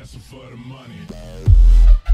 Dancing for the money.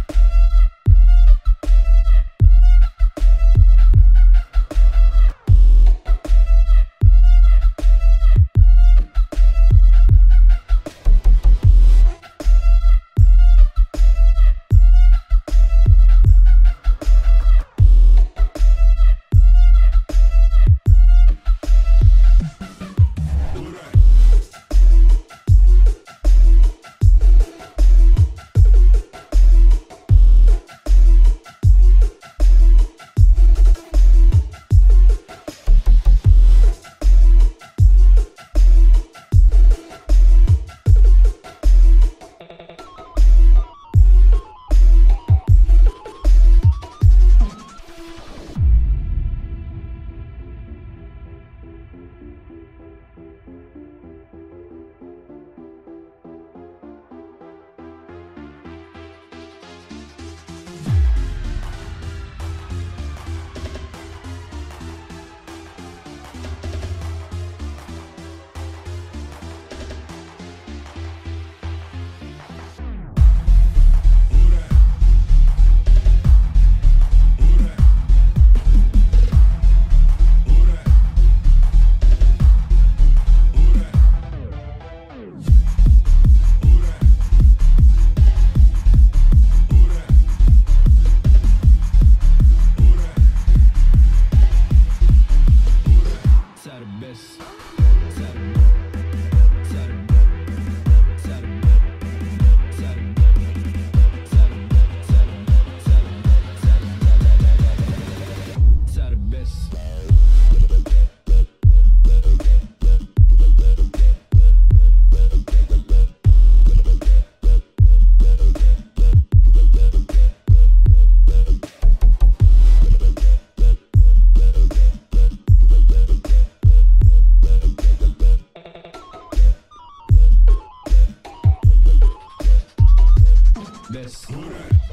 Right.